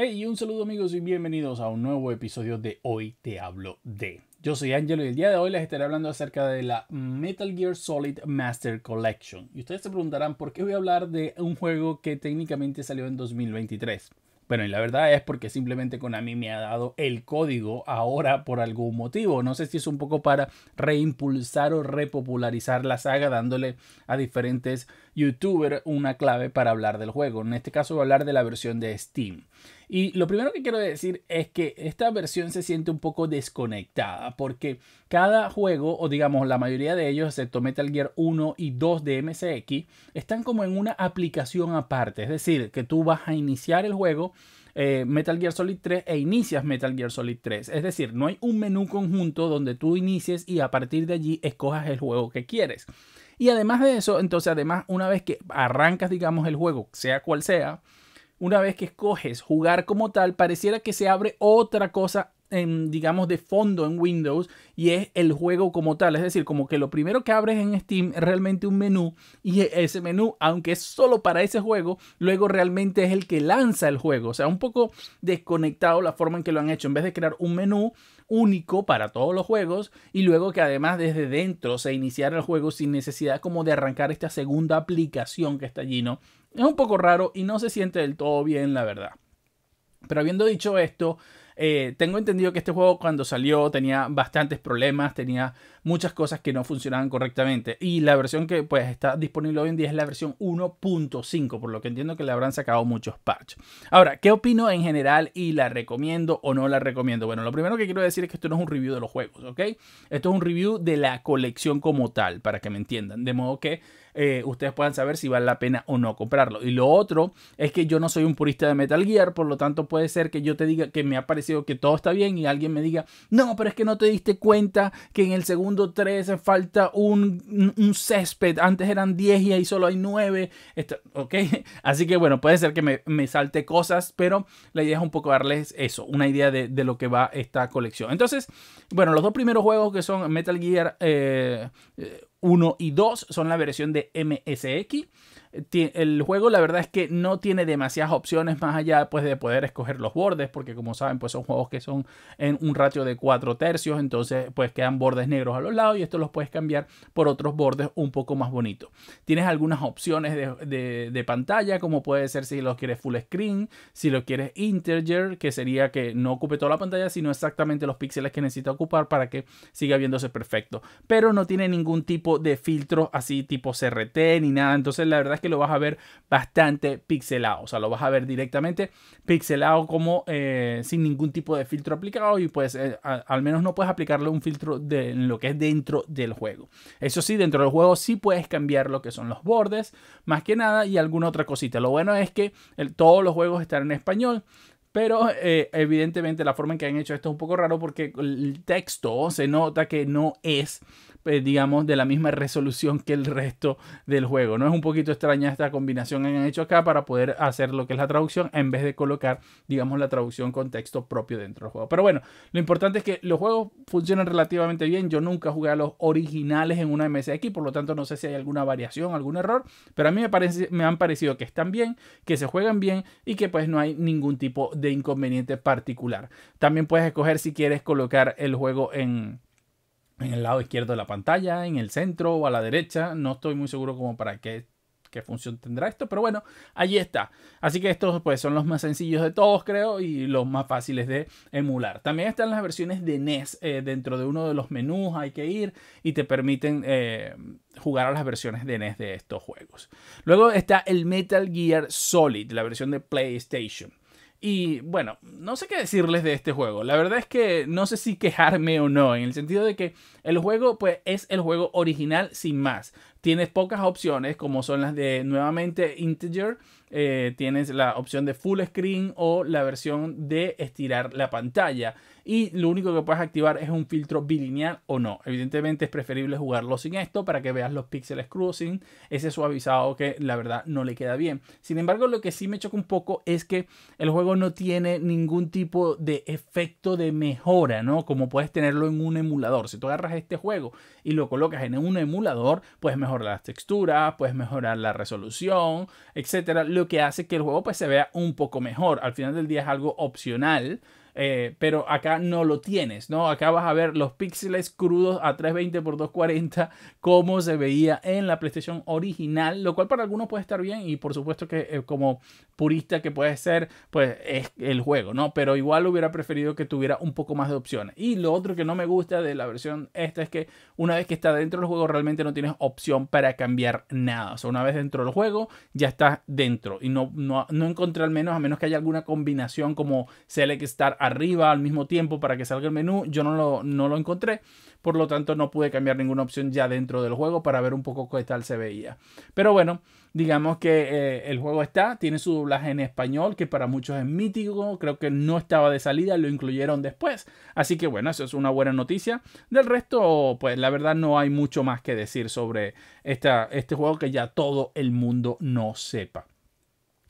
Hey, un saludo amigos y bienvenidos a un nuevo episodio de Hoy Te Hablo de. Yo soy Angelo y el día de hoy les estaré hablando acerca de la Metal Gear Solid Master Collection. Y ustedes se preguntarán por qué voy a hablar de un juego que técnicamente salió en 2023. Bueno, y la verdad es porque simplemente Konami me ha dado el código ahora por algún motivo. No sé si es un poco para reimpulsar o repopularizar la saga, dándole a diferentes youtubers una clave para hablar del juego. En este caso voy a hablar de la versión de Steam. Y lo primero que quiero decir es que esta versión se siente un poco desconectada porque cada juego, o digamos la mayoría de ellos, excepto Metal Gear 1 y 2 de MSX, están como en una aplicación aparte. Es decir, que tú vas a iniciar el juego eh, Metal Gear Solid 3 e inicias Metal Gear Solid 3. Es decir, no hay un menú conjunto donde tú inicies y a partir de allí escojas el juego que quieres. Y además de eso, entonces además una vez que arrancas, digamos, el juego, sea cual sea, una vez que escoges jugar como tal, pareciera que se abre otra cosa digamos, de fondo en Windows y es el juego como tal. Es decir, como que lo primero que abres en Steam es realmente un menú y ese menú, aunque es solo para ese juego, luego realmente es el que lanza el juego. O sea, un poco desconectado la forma en que lo han hecho. En vez de crear un menú único para todos los juegos y luego que además desde dentro se iniciara el juego sin necesidad como de arrancar esta segunda aplicación que está allí, ¿no? Es un poco raro y no se siente del todo bien, la verdad. Pero habiendo dicho esto, eh, tengo entendido que este juego cuando salió tenía bastantes problemas, tenía muchas cosas que no funcionaban correctamente. Y la versión que pues está disponible hoy en día es la versión 1.5, por lo que entiendo que le habrán sacado muchos patches. Ahora, ¿qué opino en general y la recomiendo o no la recomiendo? Bueno, lo primero que quiero decir es que esto no es un review de los juegos, ¿ok? Esto es un review de la colección como tal, para que me entiendan. De modo que eh, ustedes puedan saber si vale la pena o no comprarlo. Y lo otro es que yo no soy un purista de Metal Gear, por lo tanto puede ser que yo te diga que me ha parecido que todo está bien y alguien me diga, no, pero es que no te diste cuenta que en el segundo 3 falta un, un césped, antes eran 10 y ahí solo hay 9, ¿ok? Así que bueno, puede ser que me, me, salte cosas, pero la idea es un poco darles eso, una idea de, de, lo que va esta colección. Entonces, bueno, los dos primeros juegos que son Metal Gear... Eh, 1 y 2 son la versión de MSX el juego la verdad es que no tiene demasiadas opciones más allá pues, de poder escoger los bordes, porque como saben pues son juegos que son en un ratio de 4 tercios, entonces pues quedan bordes negros a los lados y esto los puedes cambiar por otros bordes un poco más bonitos. Tienes algunas opciones de, pantalla, como puede ser si lo quieres full screen, si lo quieres integer, que sería que no ocupe toda la pantalla, sino exactamente los píxeles que necesita ocupar para que siga viéndose perfecto. Pero no tiene ningún tipo de filtro así tipo CRT ni nada, entonces la verdad que lo vas a ver bastante pixelado. O sea, lo vas a ver directamente pixelado como eh, sin ningún tipo de filtro aplicado y pues eh, al menos no puedes aplicarle un filtro de lo que es dentro del juego. Eso sí, dentro del juego sí puedes cambiar lo que son los bordes, más que nada y alguna otra cosita. Lo bueno es que todos los juegos están en español. Pero eh, evidentemente la forma en que han hecho esto es un poco raro porque el texto se nota que no es eh, digamos, de la misma resolución que el resto del juego. No es un poquito extraña esta combinación que han hecho acá para poder hacer lo que es la traducción en vez de colocar, digamos, la traducción con texto propio dentro del juego. Pero bueno, lo importante es que los juegos funcionan relativamente bien. Yo nunca jugué a los originales en una MSX, por lo tanto no sé si hay alguna variación, algún error, pero a mí me, parece, me han parecido que están bien, que se juegan bien y que pues no hay ningún tipo de inconveniente particular. También puedes escoger si quieres colocar el juego en en el lado izquierdo de la pantalla, en el centro o a la derecha. No estoy muy seguro como para qué, qué función tendrá esto, pero bueno, allí está. Así que estos pues son los más sencillos de todos, creo, y los más fáciles de emular. También están las versiones de NES. Eh, dentro de uno de los menús hay que ir y te permiten eh, jugar a las versiones de NES de estos juegos. Luego está el Metal Gear Solid, la versión de PlayStation. Y bueno, no sé qué decirles de este juego. La verdad es que no sé si quejarme o no, en el sentido de que el juego pues es el juego original sin más. Tienes pocas opciones como son las de nuevamente integer, eh, tienes la opción de full screen o la versión de estirar la pantalla y lo único que puedes activar es un filtro bilineal o no. Evidentemente es preferible jugarlo sin esto para que veas los píxeles cruising, ese suavizado que la verdad no le queda bien. Sin embargo, lo que sí me choca un poco es que el juego no tiene ningún tipo de efecto de mejora, ¿no? Como puedes tenerlo en un emulador. Si tú agarras este juego y lo colocas en un emulador, puedes mejorar las texturas, puedes mejorar la resolución, etcétera, que hace que el juego pues se vea un poco mejor. Al final del día es algo opcional eh, pero acá no lo tienes, ¿no? Acá vas a ver los píxeles crudos a 320 x 240 como se veía en la PlayStation original, lo cual para algunos puede estar bien y por supuesto que eh, como purista que puede ser, pues es el juego, ¿no? Pero igual hubiera preferido que tuviera un poco más de opciones. Y lo otro que no me gusta de la versión esta es que una vez que está dentro del juego realmente no tienes opción para cambiar nada. O sea, una vez dentro del juego ya está dentro y no, no, no encontré al menos, a menos que haya alguna combinación como Select Star arriba al mismo tiempo para que salga el menú. Yo no lo, no lo encontré. Por lo tanto, no pude cambiar ninguna opción ya dentro del juego para ver un poco qué tal se veía. Pero bueno, digamos que eh, el juego está, tiene su doblaje en español, que para muchos es mítico. Creo que no estaba de salida, lo incluyeron después. Así que bueno, eso es una buena noticia. Del resto, pues la verdad no hay mucho más que decir sobre esta, este juego que ya todo el mundo no sepa.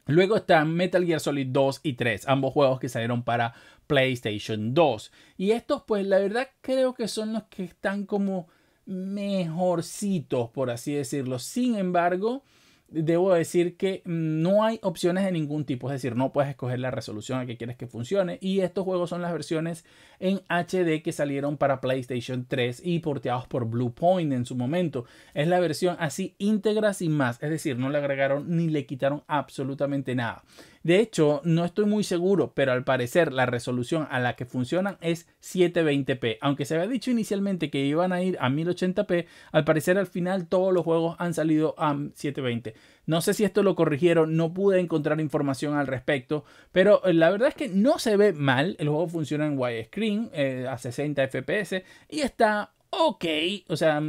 Luego están Metal Gear Solid 2 y 3, ambos juegos que salieron para PlayStation 2. Y estos, pues la verdad creo que son los que están como mejorcitos, por así decirlo. Sin embargo, debo decir que no hay opciones de ningún tipo, es decir, no puedes escoger la resolución a que quieres que funcione y estos juegos son las versiones en HD que salieron para PlayStation 3 y porteados por Bluepoint en su momento. Es la versión así íntegra sin más, es decir, no le agregaron ni le quitaron absolutamente nada. De hecho, no estoy muy seguro, pero al parecer la resolución a la que funcionan es 720p. Aunque se había dicho inicialmente que iban a ir a 1080p, al parecer al final todos los juegos han salido a 720. No sé si esto lo corrigieron, no pude encontrar información al respecto, pero eh, la verdad es que no se ve mal. El juego funciona en widescreen eh, a 60 fps y está ok. O sea,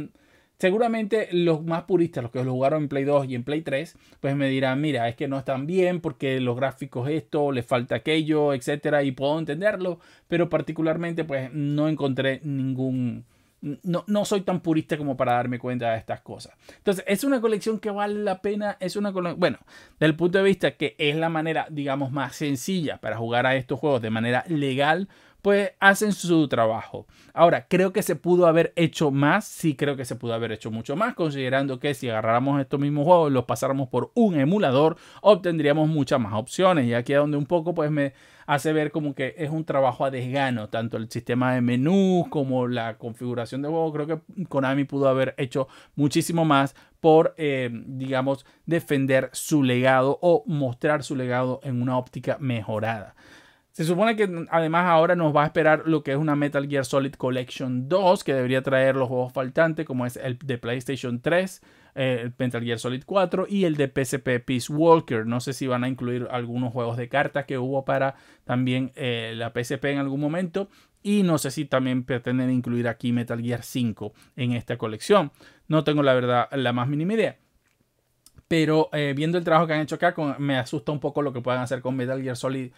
Seguramente los más puristas, los que lo jugaron en Play 2 y en Play 3, pues me dirán, mira, es que no están bien porque los gráficos esto, le falta aquello, etcétera, y puedo entenderlo, pero particularmente pues no encontré ningún... No, no soy tan purista como para darme cuenta de estas cosas. Entonces, es una colección que vale la pena, es una bueno, del punto de vista que es la manera, digamos, más sencilla para jugar a estos juegos de manera legal, pues hacen su trabajo. Ahora, creo que se pudo haber hecho más, sí creo que se pudo haber hecho mucho más, considerando que si agarráramos estos mismos juegos y los pasáramos por un emulador, obtendríamos muchas más opciones. Y aquí es donde un poco pues me hace ver como que es un trabajo a desgano, tanto el sistema de menú como la configuración de juego. Creo que Konami pudo haber hecho muchísimo más por, eh, digamos, defender su legado o mostrar su legado en una óptica mejorada. Se supone que además ahora nos va a esperar lo que es una Metal Gear Solid Collection 2, que debería traer los juegos faltantes, como es el de PlayStation 3, eh, el Metal Gear Solid 4 y el de PSP Peace Walker. No sé si van a incluir algunos juegos de cartas que hubo para también eh, la PSP en algún momento. Y no sé si también pretenden incluir aquí Metal Gear 5 en esta colección. No tengo la verdad la más mínima idea pero eh, viendo el trabajo que han hecho acá, me asusta un poco lo que puedan hacer con Metal Gear Solid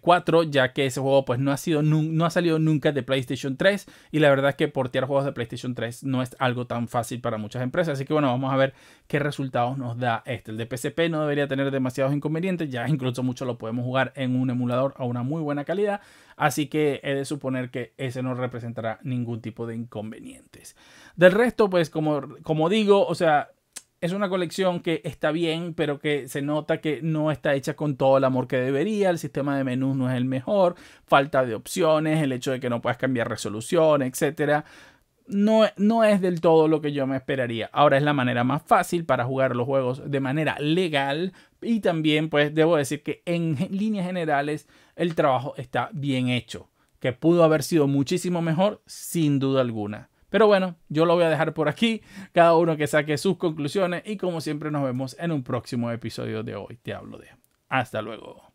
4, eh, ya que ese juego pues no ha, sido, no ha salido nunca de PlayStation 3 y la verdad es que portear juegos de PlayStation 3 no es algo tan fácil para muchas empresas, así que bueno, vamos a ver qué resultados nos da este. El de PSP no debería tener demasiados inconvenientes, ya incluso mucho lo podemos jugar en un emulador a una muy buena calidad, así que he de suponer que ese no representará ningún tipo de inconvenientes. Del resto, pues como, como digo, o sea, es una colección que está bien, pero que se nota que no está hecha con todo el amor que debería. El sistema de menús no es el mejor, falta de opciones, el hecho de que no puedas cambiar resolución, etcétera. No, no, es del todo lo que yo me esperaría. Ahora es la manera más fácil para jugar los juegos de manera legal y también pues debo decir que en líneas generales el trabajo está bien hecho. Que pudo haber sido muchísimo mejor sin duda alguna. Pero bueno, yo lo voy a dejar por aquí, cada uno que saque sus conclusiones y como siempre nos vemos en un próximo episodio de hoy. Te hablo de. Hasta luego.